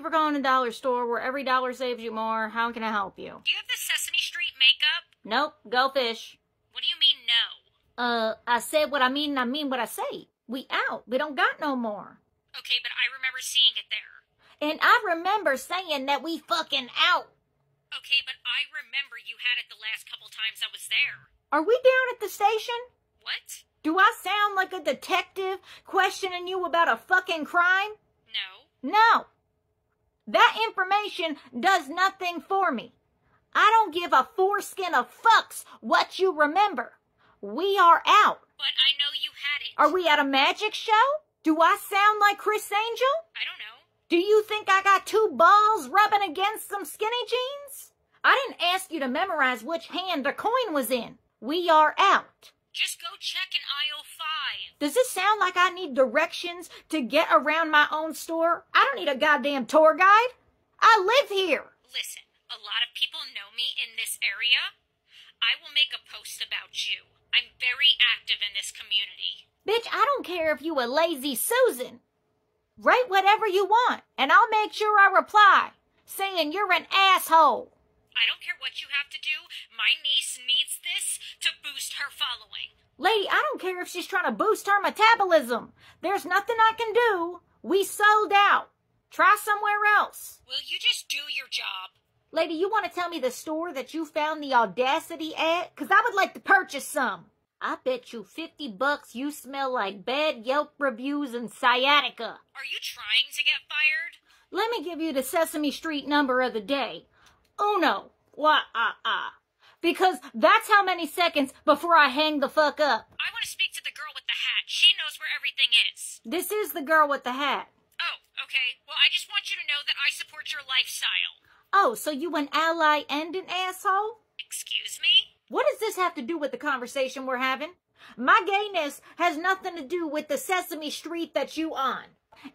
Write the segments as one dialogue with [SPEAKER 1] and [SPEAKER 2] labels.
[SPEAKER 1] you for calling the dollar store where every dollar saves you more. How can I help you?
[SPEAKER 2] Do you have the Sesame Street makeup?
[SPEAKER 1] Nope, go fish.
[SPEAKER 2] What do you mean, no?
[SPEAKER 1] Uh, I said what I mean and I mean what I say. We out. We don't got no more.
[SPEAKER 2] Okay, but I remember seeing it there.
[SPEAKER 1] And I remember saying that we fucking out.
[SPEAKER 2] Okay, but I remember you had it the last couple times I was there.
[SPEAKER 1] Are we down at the station?
[SPEAKER 2] What?
[SPEAKER 1] Do I sound like a detective questioning you about a fucking crime?
[SPEAKER 2] No.
[SPEAKER 1] No. That information does nothing for me. I don't give a foreskin of fucks what you remember. We are out.
[SPEAKER 2] But I know you had it.
[SPEAKER 1] Are we at a magic show? Do I sound like Criss Angel?
[SPEAKER 2] I don't know.
[SPEAKER 1] Do you think I got two balls rubbing against some skinny jeans? I didn't ask you to memorize which hand the coin was in. We are out.
[SPEAKER 2] Just go check in aisle 5.
[SPEAKER 1] Does this sound like I need directions to get around my own store? I don't need a goddamn tour guide. I live here.
[SPEAKER 2] Listen, a lot of people know me in this area. I will make a post about you. I'm very active in this community.
[SPEAKER 1] Bitch, I don't care if you a lazy Susan. Write whatever you want, and I'll make sure I reply, saying you're an asshole.
[SPEAKER 2] I don't care what you have to do. My niece needs this to boost her following.
[SPEAKER 1] Lady, I don't care if she's trying to boost her metabolism. There's nothing I can do. We sold out. Try somewhere else.
[SPEAKER 2] Will you just do your job?
[SPEAKER 1] Lady, you want to tell me the store that you found the audacity at? Because I would like to purchase some. I bet you 50 bucks you smell like bad Yelp reviews and sciatica.
[SPEAKER 2] Are you trying to get fired?
[SPEAKER 1] Let me give you the Sesame Street number of the day. Uno. Wah, ah, ah. Because that's how many seconds before I hang the fuck up.
[SPEAKER 2] I want to speak to the girl with the hat. She knows where everything is.
[SPEAKER 1] This is the girl with the hat.
[SPEAKER 2] Oh, okay. Well, I just want you to know that I support your lifestyle.
[SPEAKER 1] Oh, so you an ally and an asshole?
[SPEAKER 2] Excuse me?
[SPEAKER 1] What does this have to do with the conversation we're having? My gayness has nothing to do with the Sesame Street that you on.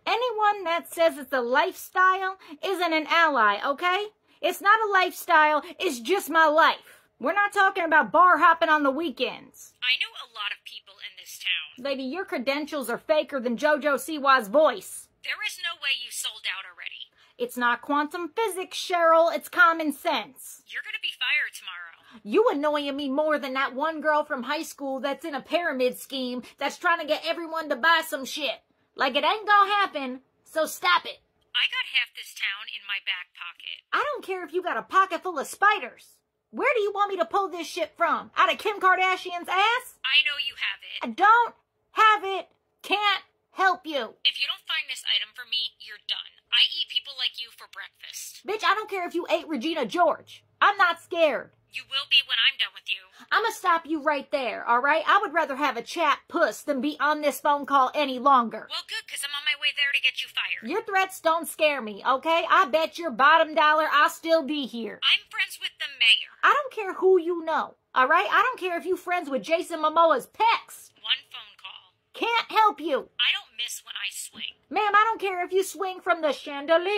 [SPEAKER 1] Anyone that says it's a lifestyle isn't an ally, okay? It's not a lifestyle, it's just my life. We're not talking about bar hopping on the weekends.
[SPEAKER 2] I know a lot of people in this town.
[SPEAKER 1] Lady, your credentials are faker than JoJo Siwa's voice.
[SPEAKER 2] There is no way you sold out already.
[SPEAKER 1] It's not quantum physics, Cheryl, it's common sense.
[SPEAKER 2] You're gonna be fired tomorrow.
[SPEAKER 1] You annoying me more than that one girl from high school that's in a pyramid scheme that's trying to get everyone to buy some shit. Like it ain't gonna happen, so stop it.
[SPEAKER 2] I got half this town in my back pocket.
[SPEAKER 1] I don't care if you got a pocket full of spiders. Where do you want me to pull this shit from? Out of Kim Kardashian's ass?
[SPEAKER 2] I know you have it.
[SPEAKER 1] I don't have it. Can't help you.
[SPEAKER 2] If you don't find this item for me, you're done. I eat people like you for breakfast.
[SPEAKER 1] Bitch, I don't care if you ate Regina George. I'm not scared.
[SPEAKER 2] You will be when I'm done with you.
[SPEAKER 1] I'm gonna stop you right there, alright? I would rather have a chat puss than be on this phone call any longer.
[SPEAKER 2] Well, good, because I'm on my way there to get you fired.
[SPEAKER 1] Your threats don't scare me, okay? I bet your bottom dollar I'll still be here.
[SPEAKER 2] I'm friends with mayor.
[SPEAKER 1] I don't care who you know, alright? I don't care if you friends with Jason Momoa's pecs.
[SPEAKER 2] One phone call.
[SPEAKER 1] Can't help you.
[SPEAKER 2] I don't miss when I swing.
[SPEAKER 1] Ma'am, I don't care if you swing from the chandeliers.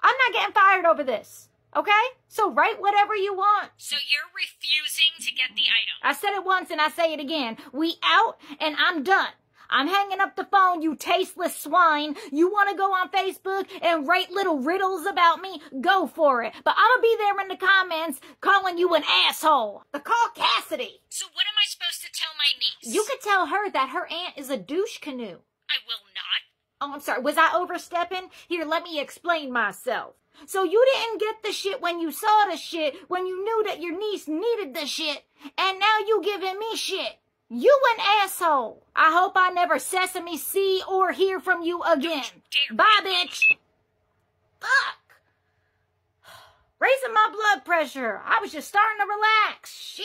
[SPEAKER 1] I'm not getting fired over this. Okay? So write whatever you want.
[SPEAKER 2] So you're refusing to get the item.
[SPEAKER 1] I said it once and I say it again. We out and I'm done. I'm hanging up the phone, you tasteless swine. You want to go on Facebook and write little riddles about me? Go for it. But I'm going to be there in the comments calling you an asshole. The call Cassidy.
[SPEAKER 2] So what am I supposed to tell my niece?
[SPEAKER 1] You could tell her that her aunt is a douche canoe.
[SPEAKER 2] I will not.
[SPEAKER 1] Oh, I'm sorry. Was I overstepping? Here, let me explain myself. So you didn't get the shit when you saw the shit, when you knew that your niece needed the shit, and now you giving me shit. You an asshole. I hope I never sesame see or hear from you again.
[SPEAKER 2] dare
[SPEAKER 1] Bye, bitch. Fuck. Raising my blood pressure. I was just starting to relax. Shit.